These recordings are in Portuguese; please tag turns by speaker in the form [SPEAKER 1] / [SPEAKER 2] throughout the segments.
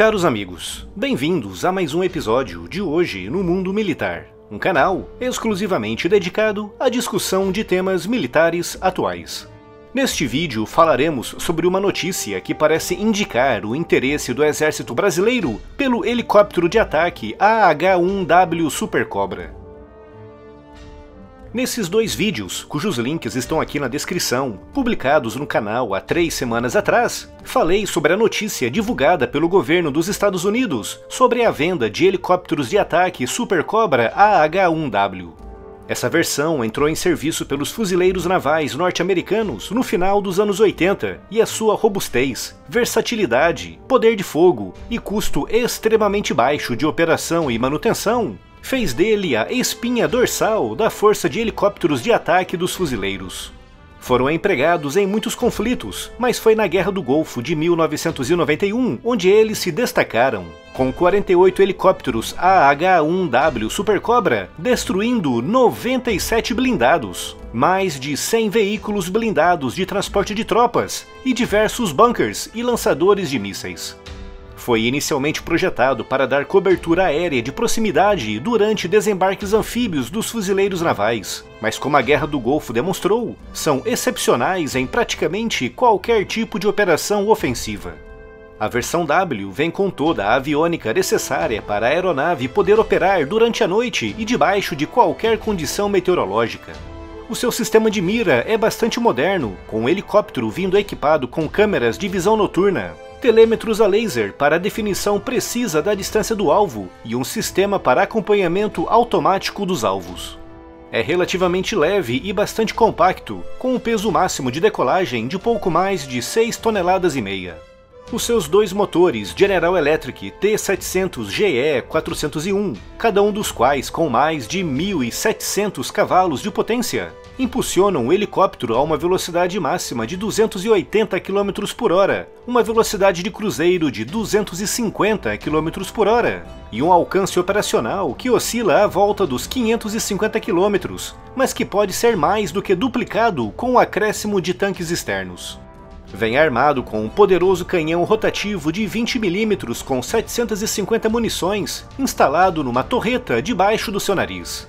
[SPEAKER 1] Caros amigos, bem-vindos a mais um episódio de Hoje no Mundo Militar, um canal exclusivamente dedicado à discussão de temas militares atuais. Neste vídeo falaremos sobre uma notícia que parece indicar o interesse do exército brasileiro pelo helicóptero de ataque AH-1W Super Cobra. Nesses dois vídeos, cujos links estão aqui na descrição, publicados no canal há três semanas atrás, falei sobre a notícia divulgada pelo governo dos Estados Unidos sobre a venda de helicópteros de ataque Super Cobra AH-1W. Essa versão entrou em serviço pelos fuzileiros navais norte-americanos no final dos anos 80 e a sua robustez, versatilidade, poder de fogo e custo extremamente baixo de operação e manutenção fez dele a espinha dorsal da força de helicópteros de ataque dos fuzileiros. Foram empregados em muitos conflitos, mas foi na Guerra do Golfo de 1991 onde eles se destacaram, com 48 helicópteros AH-1W Super Cobra destruindo 97 blindados, mais de 100 veículos blindados de transporte de tropas e diversos bunkers e lançadores de mísseis. Foi inicialmente projetado para dar cobertura aérea de proximidade durante desembarques anfíbios dos fuzileiros navais, mas como a Guerra do Golfo demonstrou, são excepcionais em praticamente qualquer tipo de operação ofensiva. A versão W vem com toda a aviônica necessária para a aeronave poder operar durante a noite e debaixo de qualquer condição meteorológica. O seu sistema de mira é bastante moderno, com o helicóptero vindo equipado com câmeras de visão noturna, telêmetros a laser para definição precisa da distância do alvo e um sistema para acompanhamento automático dos alvos. É relativamente leve e bastante compacto, com um peso máximo de decolagem de pouco mais de 6 toneladas e meia. Os seus dois motores General Electric T700 GE 401, cada um dos quais com mais de 1.700 cavalos de potência, impulsionam o helicóptero a uma velocidade máxima de 280 km por hora, uma velocidade de cruzeiro de 250 km por hora, e um alcance operacional que oscila à volta dos 550 km, mas que pode ser mais do que duplicado com o acréscimo de tanques externos. Vem armado com um poderoso canhão rotativo de 20mm com 750 munições, instalado numa torreta debaixo do seu nariz.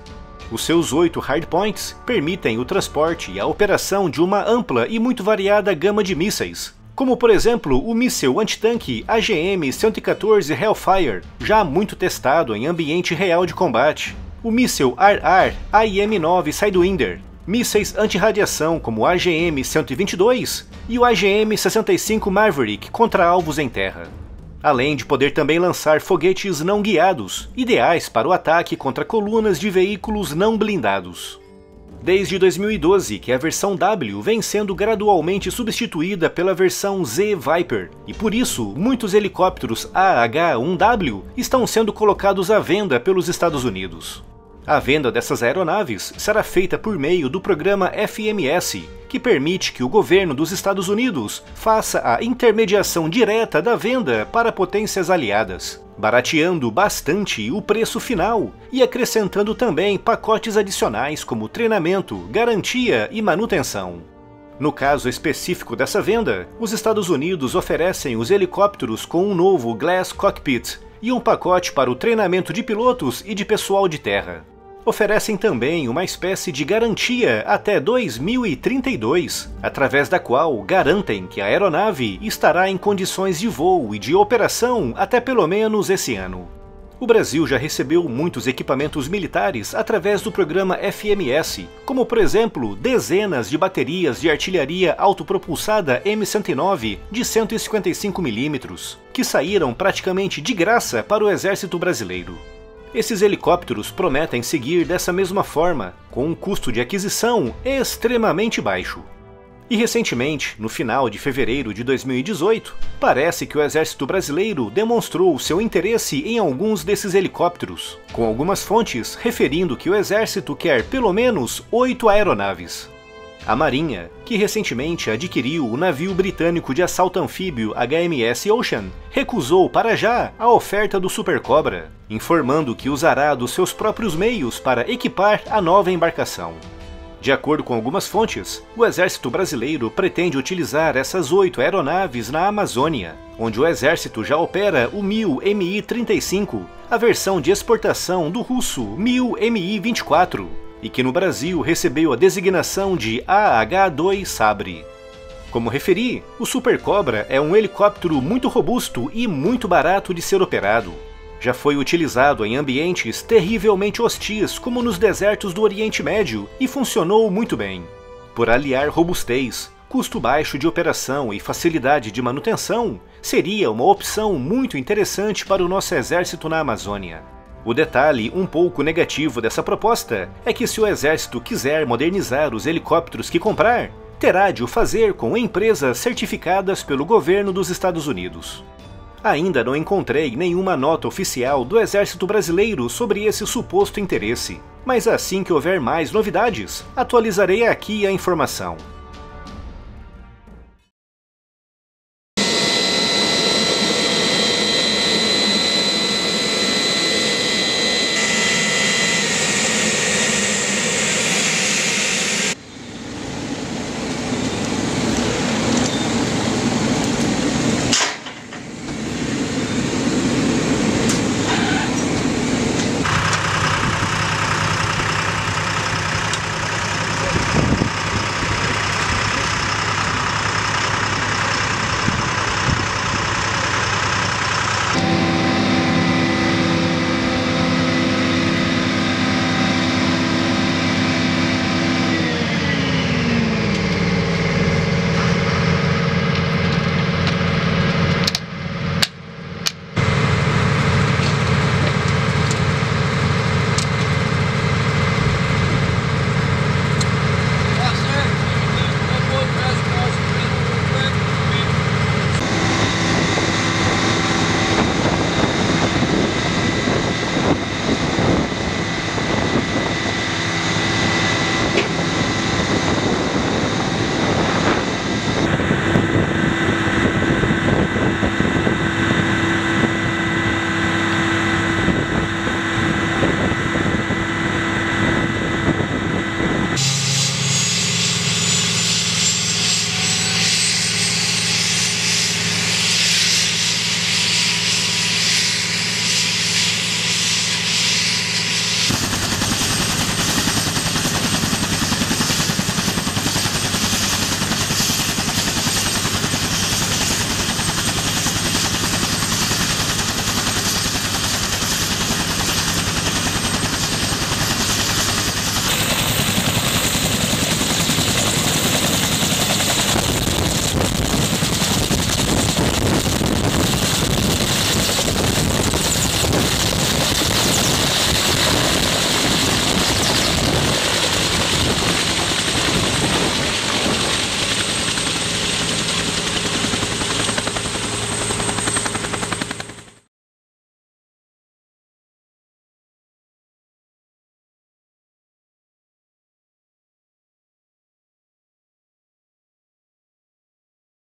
[SPEAKER 1] Os seus oito hardpoints permitem o transporte e a operação de uma ampla e muito variada gama de mísseis, como por exemplo o míssil antitanque AGM-114 Hellfire, já muito testado em ambiente real de combate, o míssil RR AIM-9 Sidewinder, mísseis anti-radiação como o AGM-122 e o AGM-65 Maverick contra alvos em terra além de poder também lançar foguetes não guiados, ideais para o ataque contra colunas de veículos não blindados. Desde 2012 que a versão W vem sendo gradualmente substituída pela versão Z Viper, e por isso muitos helicópteros AH-1W estão sendo colocados à venda pelos Estados Unidos. A venda dessas aeronaves será feita por meio do programa FMS, que permite que o governo dos Estados Unidos faça a intermediação direta da venda para potências aliadas, barateando bastante o preço final e acrescentando também pacotes adicionais como treinamento, garantia e manutenção. No caso específico dessa venda, os Estados Unidos oferecem os helicópteros com um novo Glass Cockpit e um pacote para o treinamento de pilotos e de pessoal de terra oferecem também uma espécie de garantia até 2032, através da qual garantem que a aeronave estará em condições de voo e de operação até pelo menos esse ano. O Brasil já recebeu muitos equipamentos militares através do programa FMS, como por exemplo dezenas de baterias de artilharia autopropulsada M109 de 155mm, que saíram praticamente de graça para o exército brasileiro. Esses helicópteros prometem seguir dessa mesma forma, com um custo de aquisição extremamente baixo. E recentemente, no final de fevereiro de 2018, parece que o exército brasileiro demonstrou seu interesse em alguns desses helicópteros, com algumas fontes referindo que o exército quer pelo menos oito aeronaves. A Marinha, que recentemente adquiriu o navio britânico de assalto anfíbio HMS Ocean, recusou para já a oferta do Super Cobra, informando que usará dos seus próprios meios para equipar a nova embarcação. De acordo com algumas fontes, o exército brasileiro pretende utilizar essas oito aeronaves na Amazônia, onde o exército já opera o MiL Mi-35, a versão de exportação do russo MiL Mi-24, e que no Brasil recebeu a designação de AH-2 Sabre. Como referi, o Super Cobra é um helicóptero muito robusto e muito barato de ser operado. Já foi utilizado em ambientes terrivelmente hostis, como nos desertos do Oriente Médio, e funcionou muito bem. Por aliar robustez, custo baixo de operação e facilidade de manutenção, seria uma opção muito interessante para o nosso exército na Amazônia. O detalhe um pouco negativo dessa proposta é que se o exército quiser modernizar os helicópteros que comprar, terá de o fazer com empresas certificadas pelo governo dos Estados Unidos. Ainda não encontrei nenhuma nota oficial do Exército Brasileiro sobre esse suposto interesse, mas assim que houver mais novidades, atualizarei aqui a informação.